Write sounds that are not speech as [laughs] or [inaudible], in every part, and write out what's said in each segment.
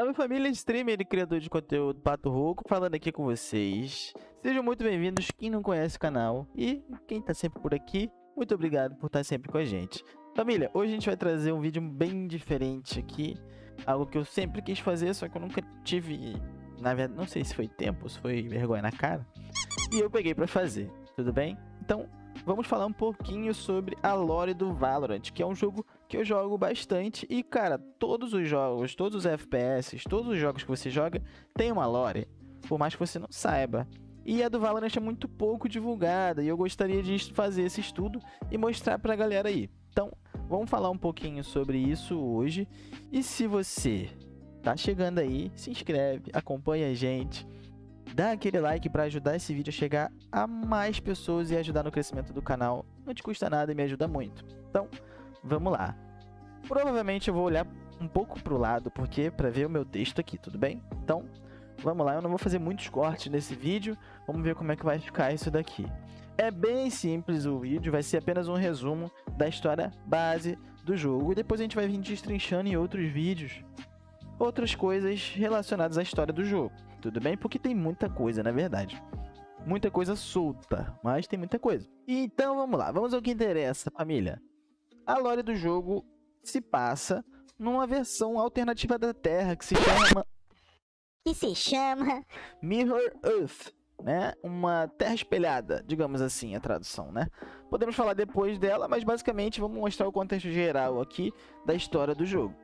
Salve família, streamer e criador de conteúdo Pato Rouco, falando aqui com vocês. Sejam muito bem-vindos, quem não conhece o canal e quem tá sempre por aqui, muito obrigado por estar sempre com a gente. Família, hoje a gente vai trazer um vídeo bem diferente aqui, algo que eu sempre quis fazer, só que eu nunca tive, na verdade, não sei se foi tempo, se foi vergonha na cara, e eu peguei pra fazer, tudo bem? Então, vamos falar um pouquinho sobre a lore do Valorant, que é um jogo que eu jogo bastante e, cara, todos os jogos, todos os FPS, todos os jogos que você joga tem uma lore, por mais que você não saiba. E a do Valorant é muito pouco divulgada e eu gostaria de fazer esse estudo e mostrar pra galera aí. Então, vamos falar um pouquinho sobre isso hoje. E se você tá chegando aí, se inscreve, acompanha a gente, dá aquele like para ajudar esse vídeo a chegar a mais pessoas e ajudar no crescimento do canal. Não te custa nada e me ajuda muito. Então, vamos lá. Provavelmente eu vou olhar um pouco pro lado, porque para ver o meu texto aqui, tudo bem? Então, vamos lá. Eu não vou fazer muitos cortes nesse vídeo. Vamos ver como é que vai ficar isso daqui. É bem simples o vídeo, vai ser apenas um resumo da história base do jogo. E depois a gente vai vir destrinchando em outros vídeos outras coisas relacionadas à história do jogo. Tudo bem? Porque tem muita coisa, na verdade. Muita coisa solta, mas tem muita coisa. Então vamos lá, vamos ao que interessa, família. A lore do jogo se passa numa versão alternativa da Terra que se chama. Que se chama. Mirror Earth né? Uma terra espelhada, digamos assim, a tradução, né? Podemos falar depois dela, mas basicamente vamos mostrar o contexto geral aqui da história do jogo.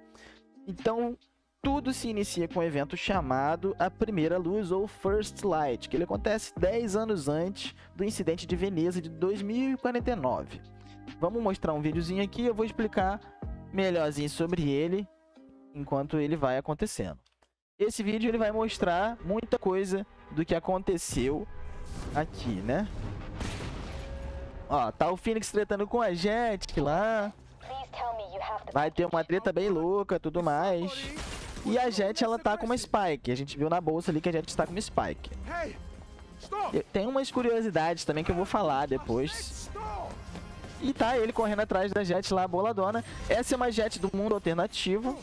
Então, tudo se inicia com um evento chamado a Primeira Luz ou First Light, que ele acontece 10 anos antes do incidente de Veneza de 2049. Vamos mostrar um videozinho aqui, eu vou explicar melhorzinho sobre ele enquanto ele vai acontecendo. Esse vídeo ele vai mostrar muita coisa do que aconteceu aqui, né? Ó, tá o Phoenix tretando com a gente lá. Vai ter uma treta bem louca, tudo mais. E a Jet, ela tá com uma Spike. A gente viu na bolsa ali que a Jet está com uma Spike. Tem umas curiosidades também que eu vou falar depois. E tá ele correndo atrás da Jet lá, boladona. Essa é uma Jet do mundo alternativo.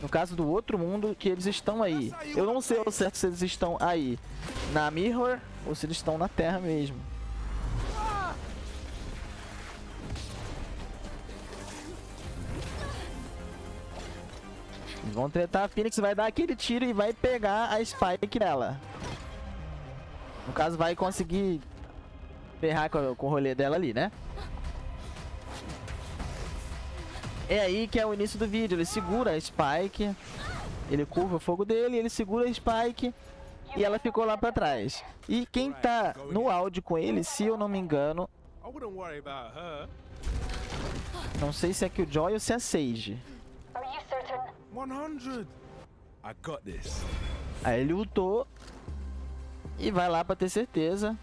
No caso do outro mundo, que eles estão aí. Eu não sei ao certo se eles estão aí na Mirror ou se eles estão na Terra mesmo. Eles vão tretar, a Phoenix vai dar aquele tiro e vai pegar a Spike dela. No caso, vai conseguir ferrar com, com o rolê dela ali, né? É aí que é o início do vídeo. Ele segura a Spike. Ele curva o fogo dele, ele segura a Spike. E ela ficou lá pra trás. E quem tá no áudio com ele, se eu não me engano... Não sei se é que o Joy ou se é a Sage. Aí ele lutou. E vai lá pra ter certeza.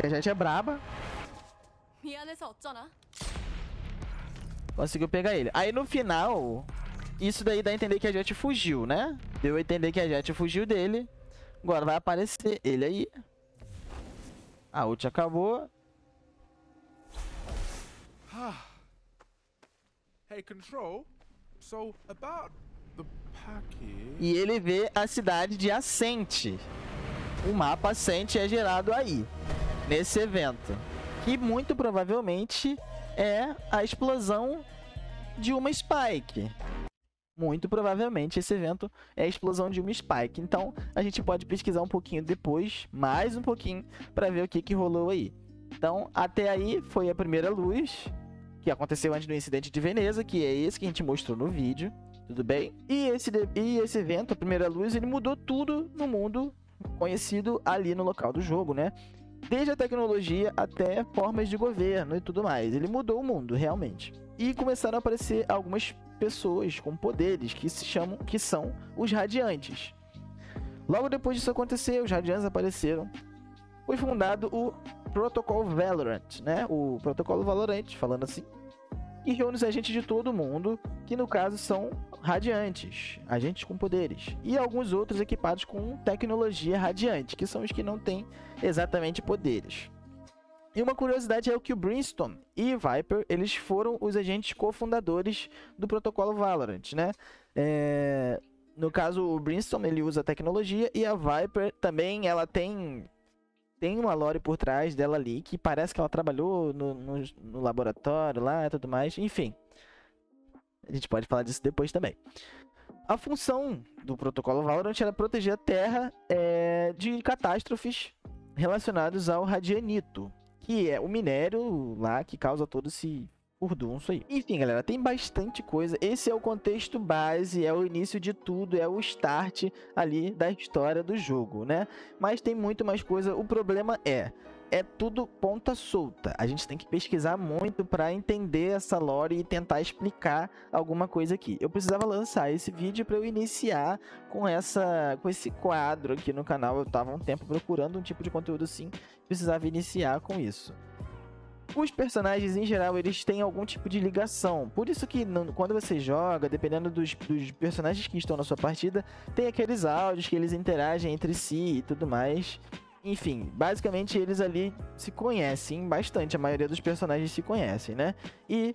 Só que a gente é braba. Conseguiu pegar ele. Aí no final, isso daí dá a entender que a Jet fugiu, né? Deu a entender que a Jet fugiu dele. Agora vai aparecer ele aí. A ult acabou. [sighs] Hey, control. So, about the package... E ele vê a cidade de Ascente. O mapa Ascente é gerado aí, nesse evento. Que muito provavelmente é a explosão de uma Spike. Muito provavelmente esse evento é a explosão de uma Spike. Então a gente pode pesquisar um pouquinho depois, mais um pouquinho, para ver o que, que rolou aí. Então até aí foi a primeira luz, que aconteceu antes do incidente de Veneza, que é esse que a gente mostrou no vídeo. Tudo bem? E esse, e esse evento, a primeira luz, ele mudou tudo no mundo conhecido ali no local do jogo, né? Desde a tecnologia até formas de governo e tudo mais. Ele mudou o mundo, realmente. E começaram a aparecer algumas pessoas com poderes que se chamam, que são os radiantes. Logo depois disso acontecer, os radiantes apareceram. Foi fundado o Protocolo Valorant, né? O Protocolo Valorant, falando assim, que reúne os agentes de todo mundo, que no caso são radiantes, agentes com poderes, e alguns outros equipados com tecnologia radiante, que são os que não têm exatamente poderes. E uma curiosidade é o que o Brimstone e Viper, eles foram os agentes cofundadores do protocolo Valorant, né? É... No caso, o Brimstone, ele usa tecnologia e a Viper também, ela tem tem uma lore por trás dela ali, que parece que ela trabalhou no, no, no laboratório lá e tudo mais, enfim. A gente pode falar disso depois também. A função do protocolo Valorant era proteger a Terra é, de catástrofes relacionadas ao radianito, que é o minério lá que causa todo esse furdunço aí. Enfim, galera, tem bastante coisa. Esse é o contexto base, é o início de tudo, é o start ali da história do jogo, né? Mas tem muito mais coisa. O problema é, é tudo ponta solta. A gente tem que pesquisar muito para entender essa lore e tentar explicar alguma coisa aqui. Eu precisava lançar esse vídeo para eu iniciar com essa com esse quadro aqui no canal. Eu tava um tempo procurando um tipo de conteúdo assim, precisava iniciar com isso. Os personagens, em geral, eles têm algum tipo de ligação. Por isso que quando você joga, dependendo dos, dos, personagens que estão na sua partida, tem aqueles áudios que eles interagem entre si e tudo mais. Enfim, basicamente eles ali se conhecem bastante, a maioria dos personagens se conhecem, né? E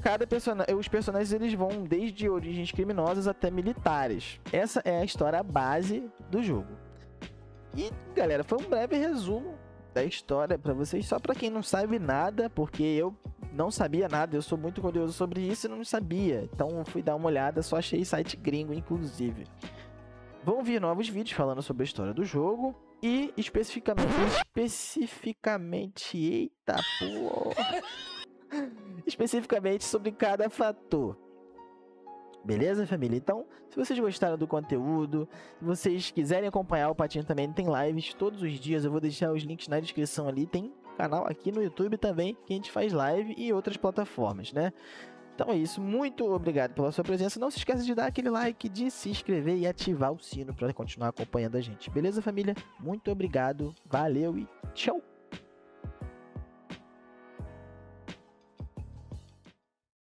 cada personagem, os personagens eles vão desde origens criminosas até militares. Essa é a história base do jogo. E galera, foi um breve resumo da história para vocês, só para quem não sabe nada, porque eu não sabia nada, eu sou muito curioso sobre isso e não sabia. Então fui dar uma olhada, só achei site gringo inclusive. Vão vir novos vídeos falando sobre a história do jogo e especificamente. Especificamente. Eita porra! [laughs] especificamente sobre cada fator. Beleza, família? Então, se vocês gostaram do conteúdo, se vocês quiserem acompanhar o Patinho também, tem lives todos os dias. Eu vou deixar os links na descrição ali. Tem canal aqui no YouTube também que a gente faz live e outras plataformas, né? Então é isso, muito obrigado pela sua presença. Não se esqueça de dar aquele like, de se inscrever e ativar o sino para continuar acompanhando a gente. Beleza, família? Muito obrigado, valeu e tchau!